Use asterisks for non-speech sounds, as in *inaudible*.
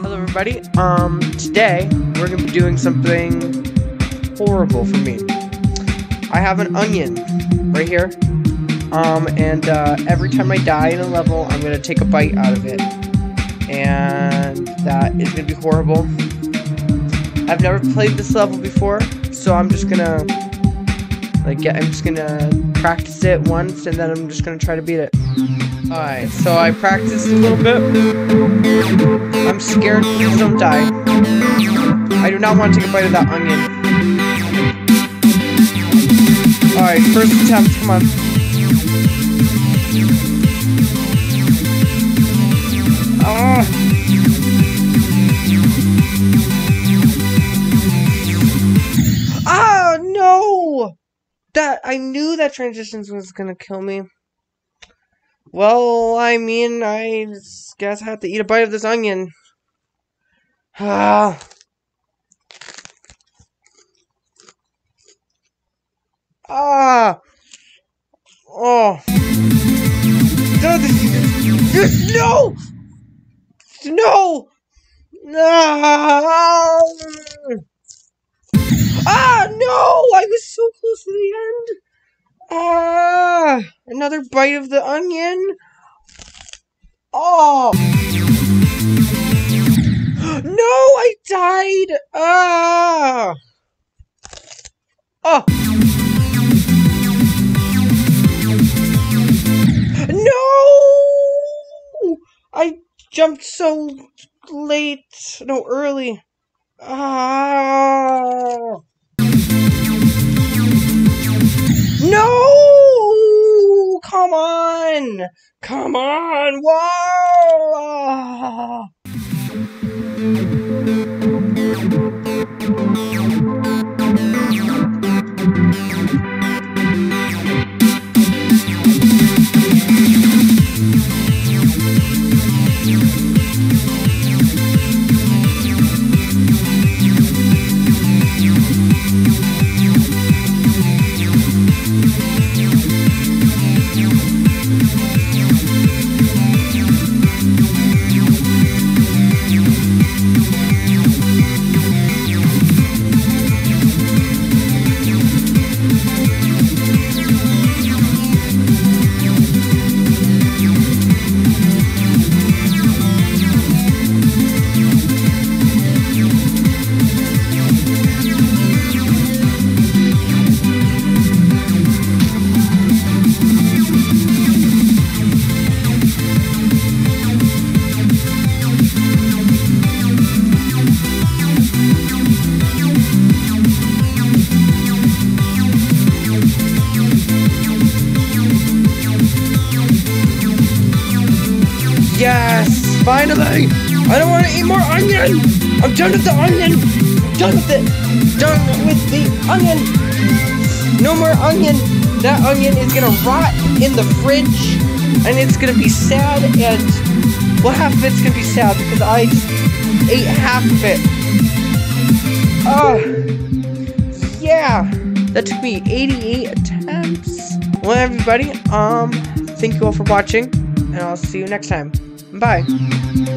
Hello everybody. Um, today we're gonna be doing something horrible for me. I have an onion right here. Um, and uh, every time I die in a level, I'm gonna take a bite out of it. And that is gonna be horrible. I've never played this level before, so I'm just gonna like get I'm just gonna practice it once and then I'm just gonna try to beat it. Alright, so I practiced a little bit. I'm scared, please don't die. I do not want to take a bite of that onion. Alright, first attempt, come on. Ah! Ah, no! That, I knew that transitions was gonna kill me. Well, I mean, I guess I have to eat a bite of this onion. Ah. Ah. Oh. No! No! No! Ah, no! I was so close to the end. Ah, another bite of the onion. Oh. *gasps* No, I died. Ah. Oh. No! I jumped so late. No, early. Ah. Come on! Whoa! Yes! Finally! I don't want to eat more onion! I'm done with the onion! Done with it! Done with the onion! No more onion! That onion is gonna rot in the fridge, and it's gonna be sad, and well, half of it's gonna be sad because I ate half of it. Oh, yeah! That took me 88 attempts. Well, everybody, um, thank you all for watching, and I'll see you next time. Bye.